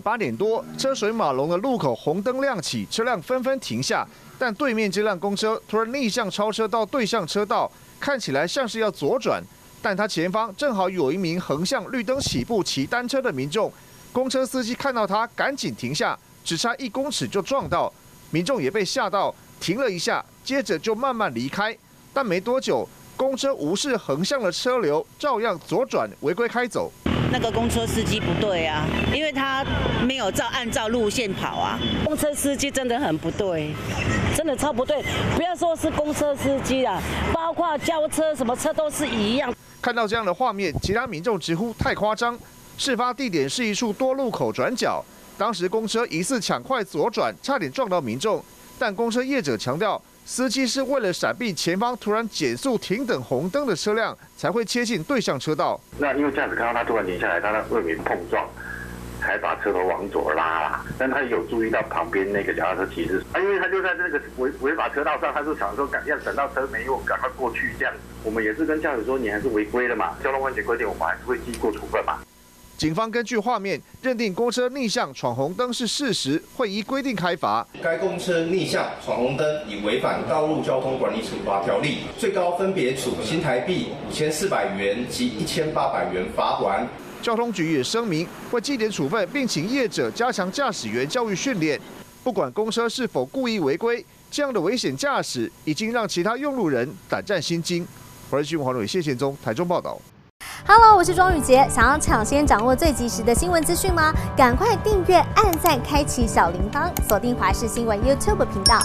八点多，车水马龙的路口红灯亮起，车辆纷纷停下。但对面这辆公车突然逆向超车到对向车道，看起来像是要左转，但他前方正好有一名横向绿灯起步骑单车的民众。公车司机看到他，赶紧停下，只差一公尺就撞到，民众也被吓到，停了一下，接着就慢慢离开。但没多久，公车无视横向的车流，照样左转违规开走。那个公车司机不对啊，因为他没有照按照路线跑啊。公车司机真的很不对，真的超不对。不要说是公车司机啦，包括轿车什么车都是一样。看到这样的画面，其他民众直呼太夸张。事发地点是一处多路口转角，当时公车疑似抢快左转，差点撞到民众。但公车业者强调，司机是为了闪避前方突然减速停等红灯的车辆，才会切进对向车道。那因为这样子看到他突然停下来，他未免碰撞，才把车头往左拉啦。但他有注意到旁边那个脚踏车骑士，啊，因为他就在那个违违法车道上，他就想说赶要等到车没有，赶快过去这样。我们也是跟驾驶说，你还是违规的嘛，交通安全规定我们还是会记过处分嘛。警方根据画面认定公车逆向闯红灯是事实，会依规定开罚。该公车逆向闯红灯已违反《道路交通管理处罚条例》，最高分别处新台币五千四百元及一千八百元罚款。交通局也声明会记点处分，并请业者加强驾驶员教育训练。不管公车是否故意违规，这样的危险驾驶已经让其他用路人胆战心惊。华视新闻黄伟谢贤宗台中报道。Hello，我是庄宇杰。想要抢先掌握最及时的新闻资讯吗？赶快订阅、按赞、开启小铃铛，锁定华视新闻 YouTube 频道。